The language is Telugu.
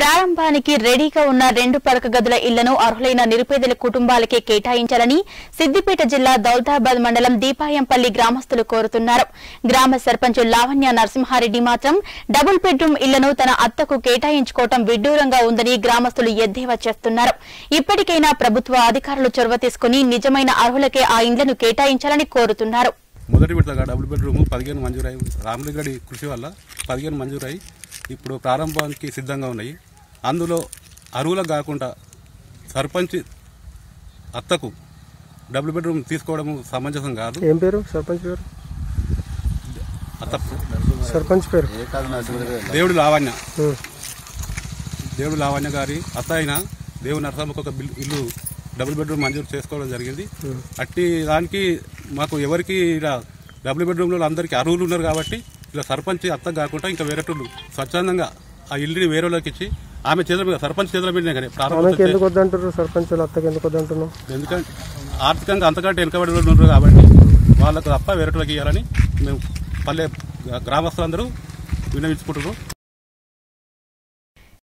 ప్రారంభానికి రెడీగా ఉన్న రెండు పడక గదుల ఇళ్ళను అర్హులైన నిరుపేదల కుటుంబాలకే కేటాయించాలని సిద్దిపేట జిల్లా దౌలతాబాద్ మండలం దీపాయంపల్లి గ్రామస్తులు కోరుతున్నారు. గ్రామ సర్పంచ్ లావణ్య నరసింహారెడ్డి మాత్రం డబుల్ బెడ్రూమ్ ఇళ్ళను తన అత్తకు కేటాయించుకోవటం విడ్డూరంగా ఉందని గ్రామస్తులు ఎద్దేవా చేస్తున్నారు. ఇప్పటికైనా ప్రభుత్వ అధికారులు చొరవ తీసుకుని నిజమైన అర్హులకే ఆ ఇండ్లను కేటాయించాలని కోరుతున్నారు. మొదటి విడతగా డబుల్ బెడ్రూమ్ పదిహేను మంజూరై రాములగడి కృషి వల్ల పదిహేను మంజూరాయి. ఇప్పుడు ప్రారంభానికి సిద్ధంగా ఉన్నాయి. అందులో అరువులకు కాకుండా సర్పంచ్ అత్తకు డబుల్ బెడ్రూమ్ తీసుకోవడం సమంజసం కాదు. ఏం పేరు? సర్పంచ్ పేరు? అత్త సర్పంచ్ పేరు? దేవుడు లావణ్య. దేవుడు లావణ్య గారి అత్త అయిన దేవుడు నరసమ్మకు ఒక బిల్- ఇల్లు డబుల్ బెడ్రూమ్ మంజూరు చేసుకోవడం జరిగింది. అట్టి దానికి మాకు ఎవరికి ఇలా డబుల్ బెడ్రూమ్లో అందరికీ అర్హులు ఉన్నారు కాబట్టి ఇలా సర్పంచ్ అత్త కాకుండా ఇంకా వేరేటోళ్ళు స్వచ్ఛందంగా ఆ ఇల్లుని వేరేలోకి ఇచ్చి ఆమె చేతుల మీద సర్పంచ్ చేతుల మీద కానీ ప్రారంభం ఆమెకి ఎందుకు వద్దంటారు సర్పంచ్? అత్తకి ఎందుకు ఎందుకంటే ఆర్థికంగా అంతకంటే వెనుకబడి ఉన్నారు కాబట్టి వాళ్ళకు తప్ప వేరేటోళ్ళకి ఇవ్వాలని మేము పల్లె గ్రామస్తులందరూ విన్నవించుకుంటున్నాం.